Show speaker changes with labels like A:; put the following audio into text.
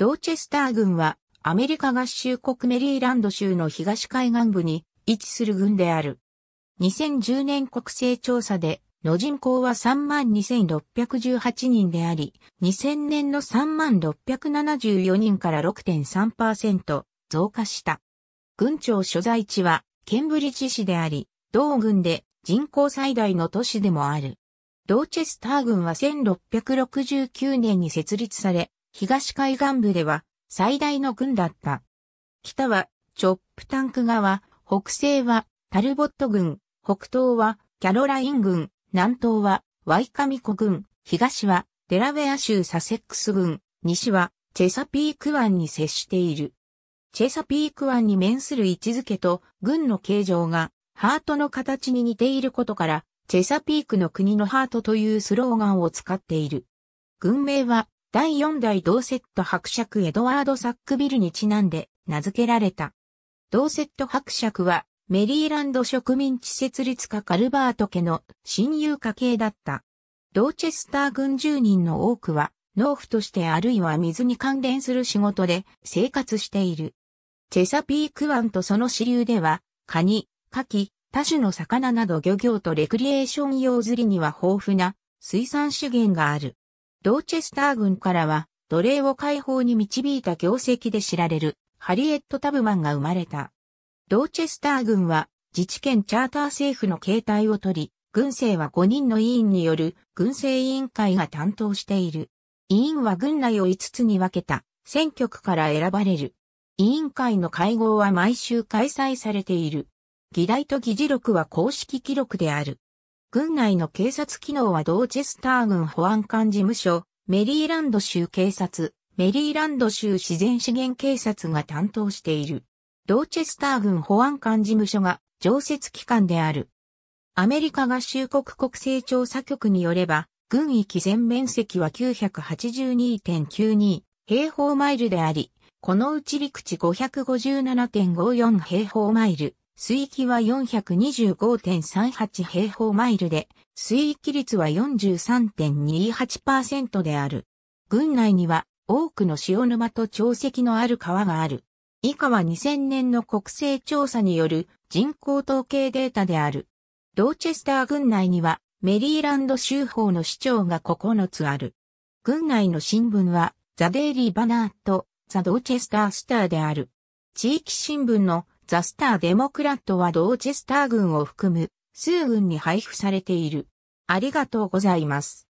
A: ドーチェスター郡はアメリカ合衆国メリーランド州の東海岸部に位置する郡である。2010年国勢調査での人口は32,618人であり、2000年の3674人から6.3%増加した。郡庁所在地はケンブリッジ市であり、同郡で人口最大の都市でもある。ドーチェスター郡は1669年に設立され、東海岸部では最大の郡だった。北はチョップタンク川、北西はタルボット郡、北東はキャロライン郡、南東はワイカミコ郡、東はデラウェア州サセックス郡、西はチェサピーク湾に接している。チェサピーク湾に面する位置づけと郡の形状がハートの形に似ていることから、チェサピークの国のハートというスローガンを使っている。軍名は第4代ドーセット伯爵エドワード・サックビルにちなんで名付けられた。ドーセット伯爵はメリーランド植民地設立家カルバート家の親友家系だった。ドーチェスター軍住人の多くは農夫としてあるいは水に関連する仕事で生活している。チェサピーク湾とその支流では、カニ、カキ、多種の魚など漁業とレクリエーション用釣りには豊富な水産資源がある。ドーチェスター郡からは奴隷を解放に導いた業績で知られるハリエット・タブマンが生まれた。ドーチェスター郡は自治権チャーター政府の形態をとり、軍政は5人の委員による軍政委員会が担当している。委員は軍内を5つに分けた選挙区から選ばれる。委員会の会合は毎週開催されている。議題と議事録は公式記録である。軍内の警察機能はドーチェスター郡保安官事務所、メリーランド州警察、メリーランド州自然資源警察が担当している。ドーチェスター郡保安官事務所が常設機関である。アメリカ合衆国国勢調査局によれば、軍域全面積は982.92平方マイルであり、このうち陸地557.54平方マイル、水域は425.38平方マイルで、水域率は43.28%である。軍内には多くの潮沼と潮汐のある川がある。以下は2000年の国勢調査による人口統計データである。ドーチェスター郡内にはメリーランド州法の市長が9つある。郡内の新聞はザ・デイリー・バナーとザ・ドーチェスター・スターである。地域新聞のザ・スター・デモクラットはドーチェスター軍を含む数軍に配布されている。ありがとうございます。